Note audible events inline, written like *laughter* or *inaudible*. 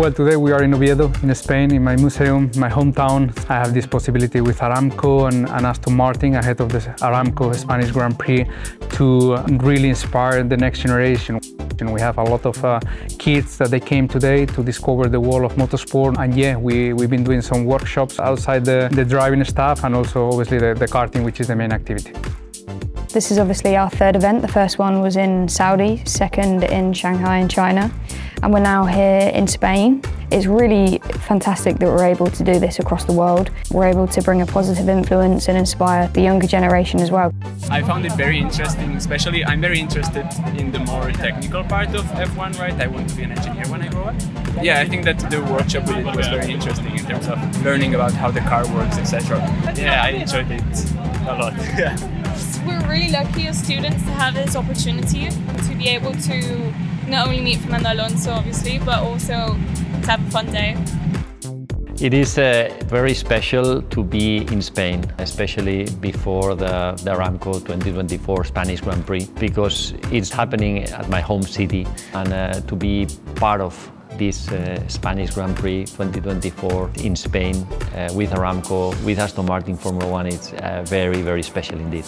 Well, today we are in Oviedo, in Spain, in my museum, my hometown. I have this possibility with Aramco and, and Aston Martin ahead of the Aramco Spanish Grand Prix to really inspire the next generation. And we have a lot of uh, kids that they came today to discover the world of motorsport. And yeah, we, we've been doing some workshops outside the, the driving stuff and also obviously the, the karting, which is the main activity. This is obviously our third event. The first one was in Saudi, second in Shanghai in China, and we're now here in Spain. It's really fantastic that we're able to do this across the world. We're able to bring a positive influence and inspire the younger generation as well. I found it very interesting, especially I'm very interested in the more technical part of F1, right? I want to be an engineer when I grow up. Yeah, I think that the workshop with it was very interesting in terms of learning about how the car works, etc. Yeah, I enjoyed it a lot. *laughs* Yeah. We're really lucky as students to have this opportunity to be able to not only meet Fernando Alonso, obviously, but also to have a fun day. It is uh, very special to be in Spain, especially before the, the Aramco 2024 Spanish Grand Prix, because it's happening at my home city, and uh, to be part of this uh, Spanish Grand Prix 2024 in Spain uh, with Aramco, with Aston Martin Formula One, it's uh, very, very special indeed.